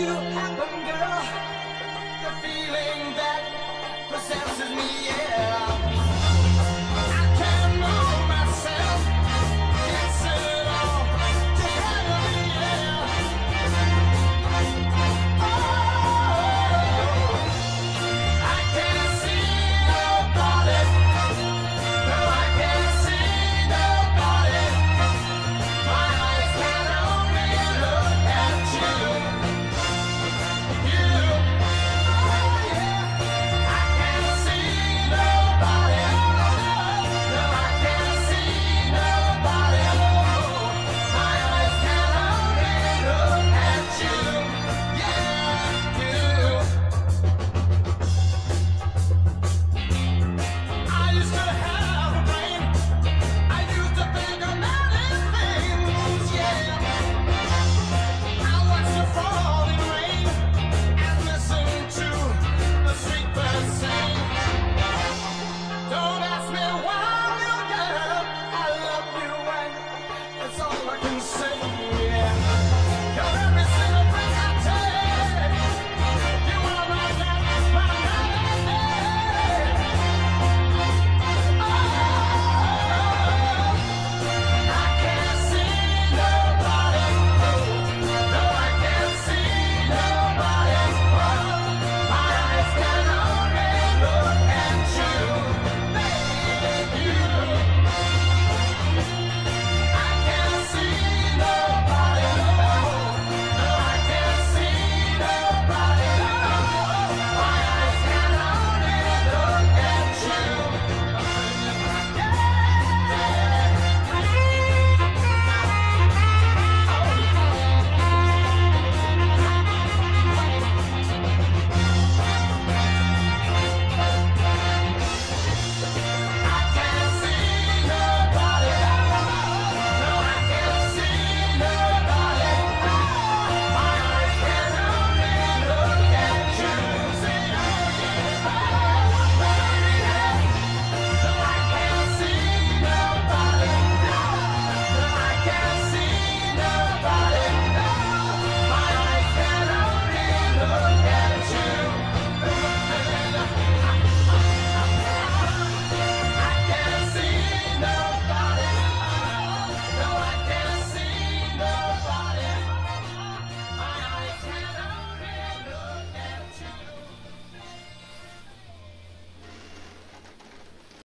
you happen, girl. The feeling that possesses me, yeah.